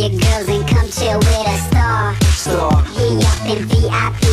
your girls and come chill with a star. Star. Up in VIP.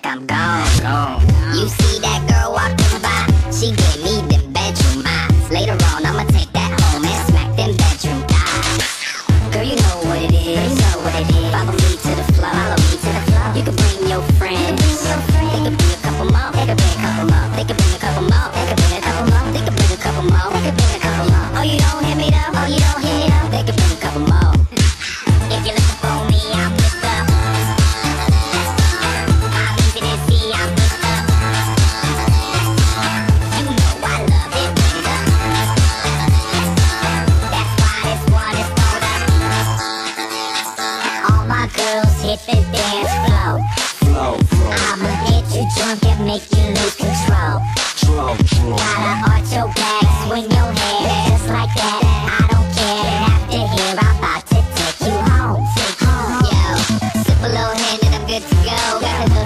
Think I'm gone. You see that girl walking by? She gave me them bedroom eyes. Later on, I'ma take that home and smack them bedroom thighs. Girl, you know what it is. You know what it is. Follow me to the floor. Follow me to the floor. You can bring your friends. They can bring a couple more. They can bring a couple more. They can bring a couple more. They can bring a couple more. They can bring a couple more. They can bring a couple more. Oh, you don't hear me though. Oh, you don't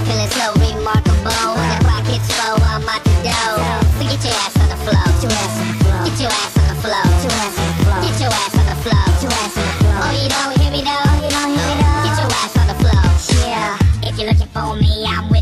feeling so remarkable. So get your ass on the floor. Your ass on the floor. Get your ass on the floor. Your ass on the floor. Get your ass on the floor. Your ass on the floor. Oh, you don't hear me though. Oh, you don't hear me though. Get your ass on the floor. Yeah. If you're looking for me, I'm.